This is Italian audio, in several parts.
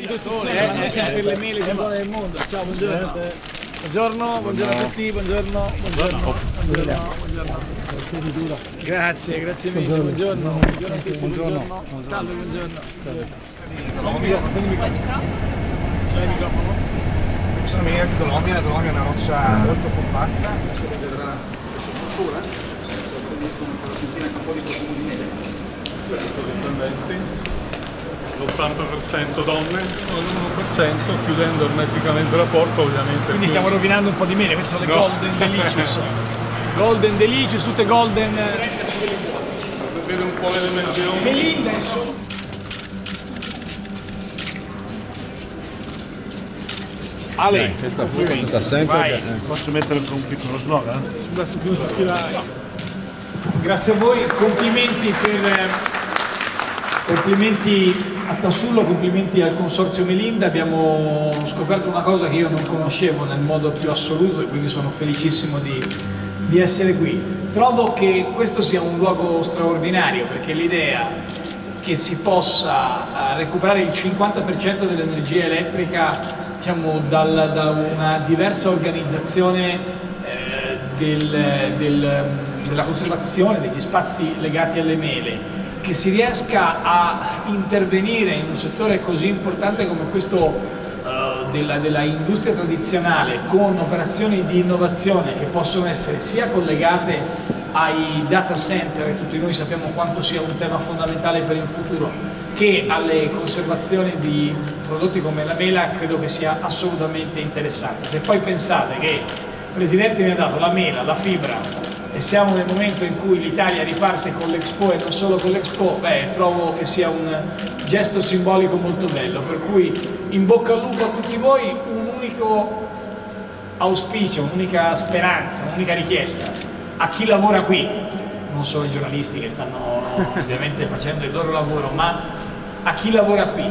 di costruzione, noi siamo per le mele più buone del mondo. Ciao, buongiorno. Buongiorno, buongiorno a tutti, buongiorno, buongiorno, buongiorno, buongiorno. Grazie, grazie mille, buongiorno, buongiorno a tutti, buongiorno. Salve, buongiorno. Colombia, prendi il microfono. C'è il microfono? Sono mica di Colombia, la Colombia è una roccia molto compatta. Adesso vedrà questa struttura. un po' di profumo di neve. Dipendenti, l'80% donne, l'1% chiudendo ermeticamente la porta ovviamente. Quindi stiamo rovinando un po' di mele, queste sono le No. Golden Delicious. Golden Delicious, tutte Golden. Vede un po' le dimensioni. Melinda è solo. Ale, Questa sta sempre. vai. Posso mettere un piccolo slogan? Grazie a voi, complimenti per complimenti a Tassullo, complimenti al Consorzio Melinda, abbiamo scoperto una cosa che io non conoscevo nel modo più assoluto e quindi sono felicissimo di, di essere qui. Trovo che questo sia un luogo straordinario perché l'idea che si possa eh, recuperare il 50% dell'energia elettrica diciamo, dal- da una diversa organizzazione eh, del- del- della conservazione degli spazi legati alle mele, che si riesca a intervenire in un settore così importante come questo eh, della, della industria tradizionale con operazioni di innovazione che possono essere sia collegate ai data center, e tutti noi sappiamo quanto sia un tema fondamentale per il futuro, che alle conservazioni di prodotti come la mela credo che sia assolutamente interessante. Se poi pensate che Presidente mi ha dato la mela, la fibra e siamo nel momento in cui l'Italia riparte con l'Expo e non solo con l'Expo, beh, trovo che sia un gesto simbolico molto bello, per cui in bocca al lupo a tutti voi, un unico auspicio, un'unica speranza, un'unica richiesta. A chi lavora qui, non solo ai giornalisti che stanno ovviamente facendo il loro lavoro, ma a chi lavora qui.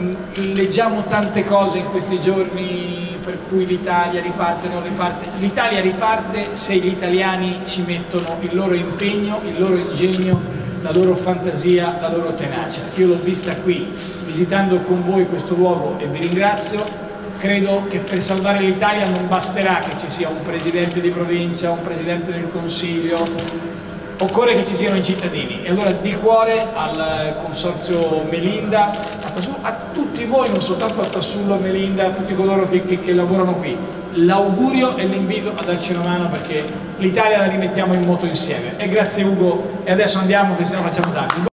Mm, Leggiamo tante cose in questi giorni per cui l'Italia riparte, non riparte. L'Italia riparte se gli italiani ci mettono il loro impegno, il loro ingegno, la loro fantasia, la loro tenacia. Io l'ho vista qui, visitando con voi questo luogo e vi ringrazio credo che per salvare l'Italia non basterà che ci sia un presidente di provincia, un presidente del consiglio, occorre che ci siano i cittadini. E allora di cuore al consorzio Melinda, a, Tassullo, a tutti voi, non soltanto a Tassullo, Melinda, a tutti coloro che, che- che lavorano qui, l'augurio e l'invito a darci una mano perché l'Italia la rimettiamo in moto insieme. E grazie Ugo, e adesso andiamo che se no facciamo tardi.